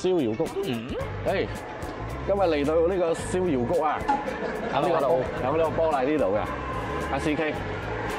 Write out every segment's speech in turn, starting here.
逍遙谷。嗯。誒，今日嚟到呢個逍遙谷啊，有呢個 Hello，有呢個玻璃呢度嘅。阿 C K，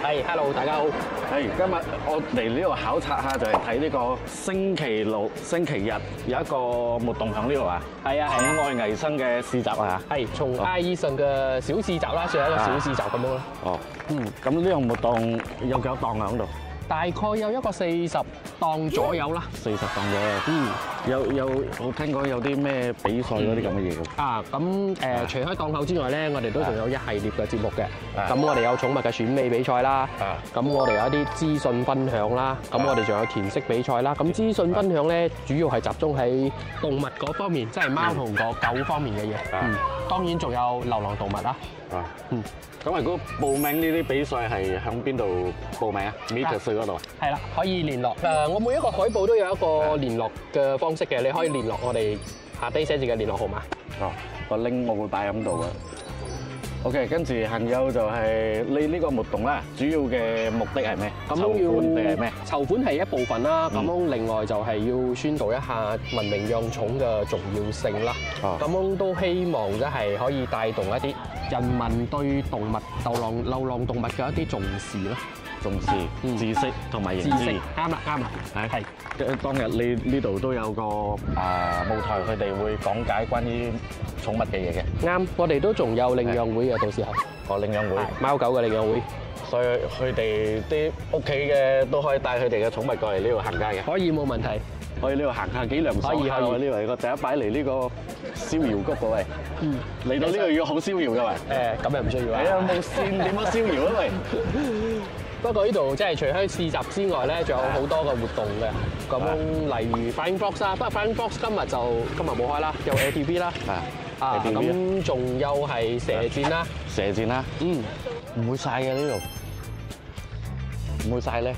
係，hello，大家好。係今日我嚟呢度考察下，就係睇呢個星期六、星期日有一個活動喺呢度啊。係啊係啊寵愛藝生嘅市集啊。係從愛醫生嘅小市集啦，算係一個小市集咁樣啦。哦。嗯。咁呢個活動有幾多檔喺度？大概有一個四十檔左右啦。四十檔嘅。嗯。有有，我聽講有啲咩比賽嗰啲咁嘅嘢嘅。啊，咁誒，除開檔口之外咧，我哋都仲有一系列嘅節目嘅。啊咁我哋有寵物嘅選美比賽啦啊。咁我哋有一啲資訊分享啦。咁我哋仲有填色比賽啦。咁資訊分享咧，主要係集中喺動物嗰方面，即係貓同個狗方面嘅嘢。啊嗯。當然仲有流浪動物啦。啊。嗯。咁如果報名呢啲比賽係喺邊度報名啊？Meter 四嗰度。係啦，可以聯絡。誒，我每一個海報都有一個聯絡嘅方式嘅，你可以聯絡我哋下低寫住嘅聯絡號碼。哦，個 link 我會擺喺度嘅。OK，跟住行友就係你呢個活動啦，主要嘅目的係咩？咁籌款定係咩？籌款係一部分啦，咁嗯另外就係要宣導一下文明養寵嘅重要性啦。哦咁樣都希望即係可以帶動一啲人民對動物、流浪流浪動物嘅一啲重視咯。重視嗯知識同埋認知。啱啦，啱啦，係當日你呢度都有個誒舞台，佢哋會講解關於寵物嘅嘢嘅。啱。我哋都仲有領養會嘅，到時候哦，領養會，貓狗嘅領養會所以佢哋啲屋企嘅都可以帶佢哋嘅寵物過嚟呢度行街嘅。可以冇問題。可以呢度行下幾涼爽可以可以下喎呢度係個第一擺嚟呢個逍遙谷喎喂，嗯。嚟到呢度要好逍遙嘅喂。誒，咁又唔需要啊。係啊，冇線點樣逍遙啊喂？不過呢度即係除開市集之外咧，仲有好多嘅活動嘅。咁例如 Flying Fox 啦，不過 Flying Fox 今日就今日冇開啦，有 ATV 啦，啊咁仲有係射箭啦，射箭啦，嗯，唔會晒嘅呢度，唔會晒咧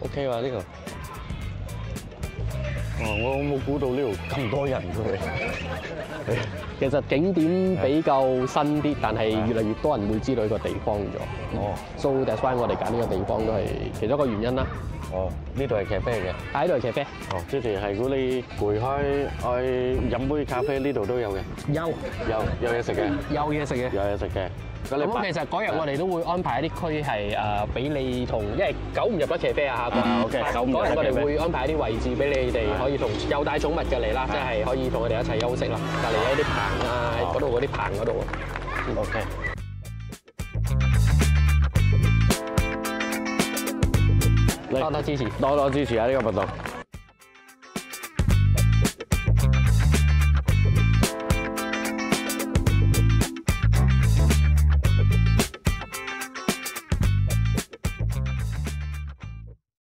，OK 喎呢個。我冇估到呢度咁多人嘅 其實景點比較新啲，但係越嚟越多人會知道呢個地方咗。哦，so that's why 我哋揀呢個地方都係其中一個原因啦。哦，呢度係咖啡嘅。啊，呢度係咖啡，哦，即係係如果你攰開去飲杯咖啡，呢度都有嘅，有有有嘢食嘅，有嘢食嘅。有嘢食嘅。咁其實嗰日我哋都會安排一啲區係誒俾你同，因為九唔入得咖啡啊嚇。啊，OK，九唔入得嗰日我哋會安排一啲位置俾你哋可以同又帶寵物嘅嚟啦，即係可以同佢哋一齊休息啦。隔離有啲棚啊，哦嗰度嗰啲棚嗰度。OK。嚟多多支持。多多支持啊呢個活動。